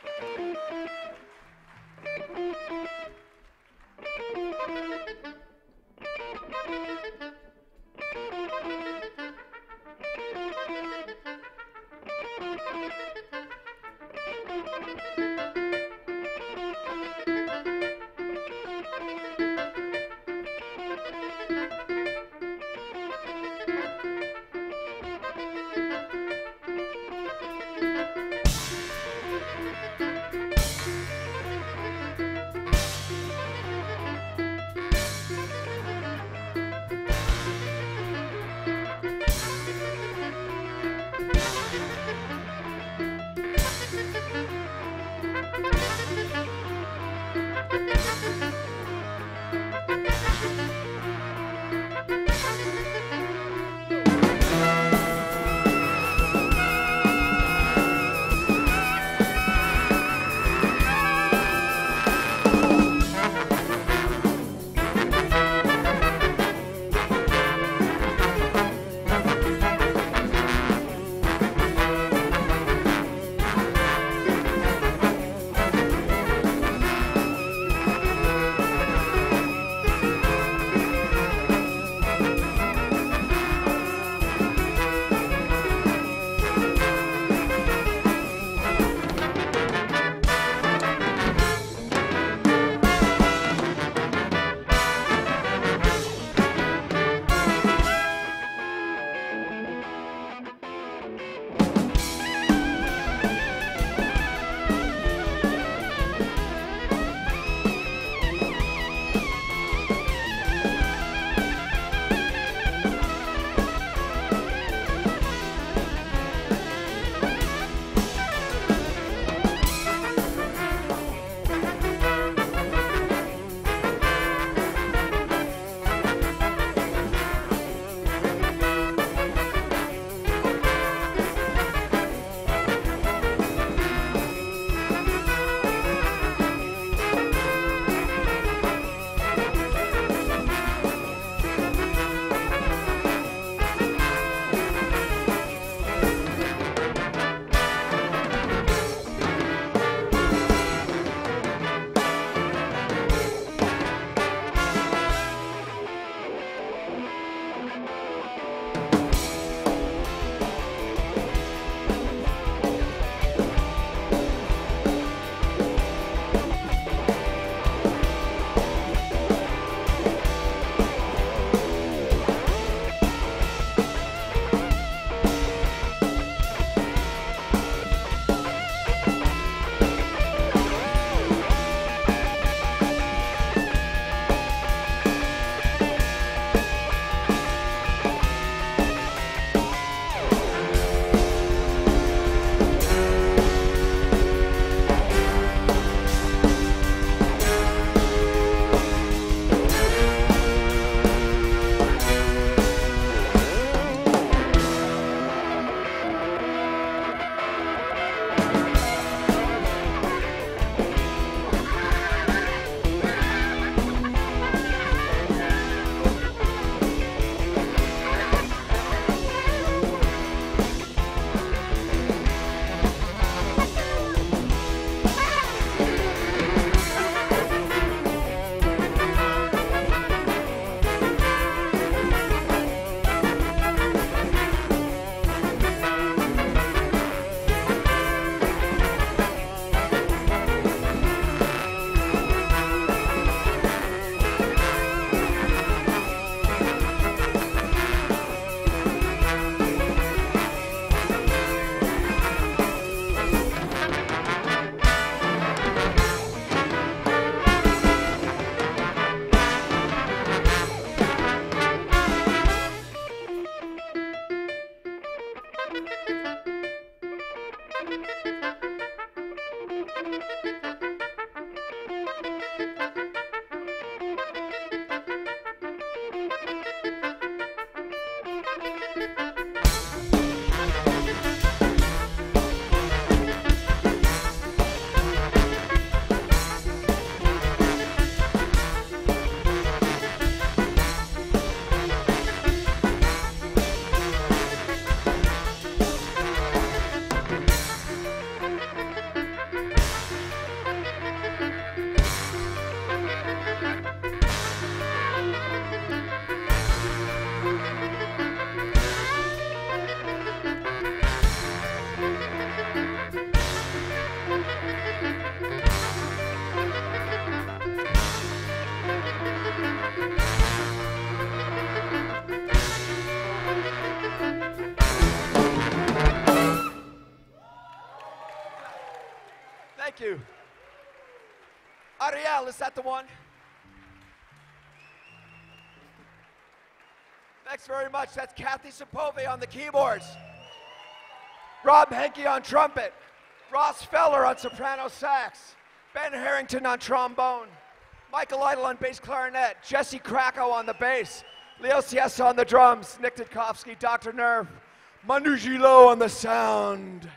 Thank you. Thank you. Ariel, is that the one? Thanks very much. That's Kathy Supové on the keyboards. Rob Henke on trumpet. Ross Feller on soprano sax. Ben Herrington on trombone. Michael Lytle on bass clarinet. Jesse Krakow on the bass. Leo Ciesa on the drums. Nick Didkovsky, Dr. Nerve. Manu Gilot on the sound.